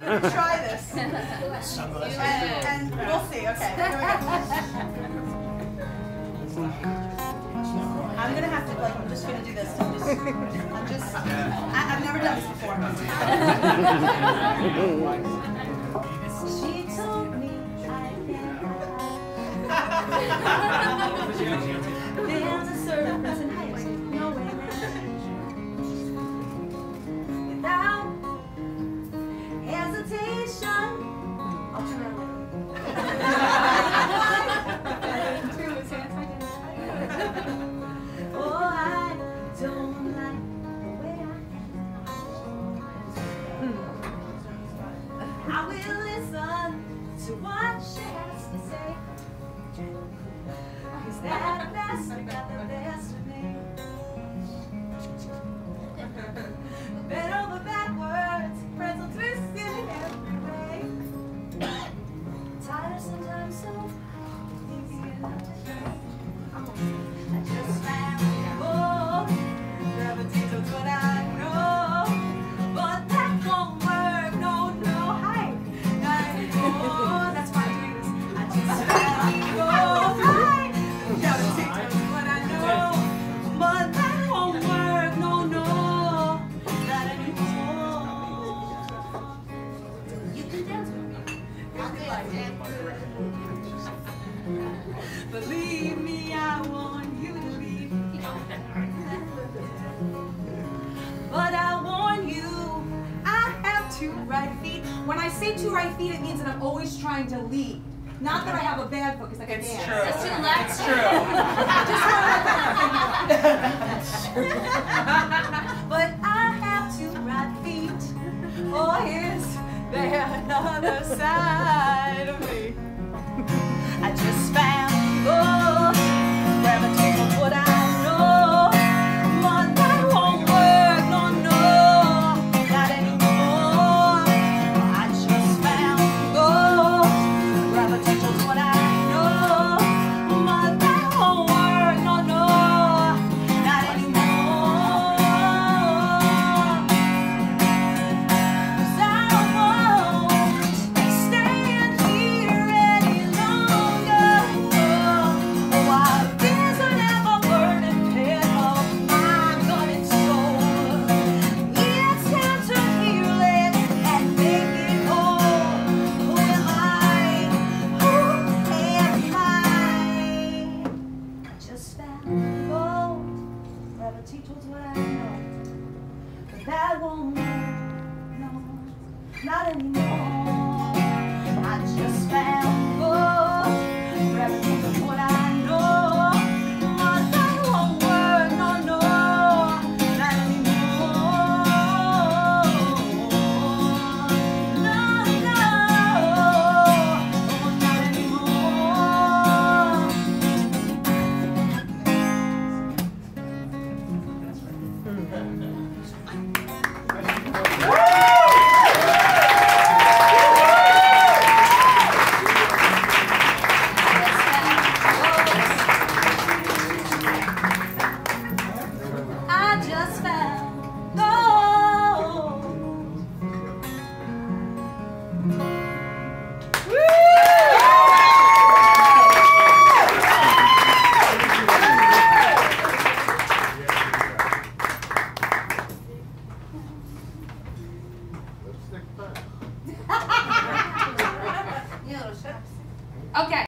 Try this. And, and we'll see. Okay, here we go. I'm gonna have to like. I'm just gonna do this. I'm just. I'm just. I, I've never done this before. she told me I can. listen to what she has to say. Cause that best got the best of me. I feel like Believe me, I want you to leave. But I warn you, I have two right feet. When I say two right feet, it means that I'm always trying to lead. Not that I have a bad foot, because I can It's dance. true. It's two left. It's true. but another side not anymore. Okay.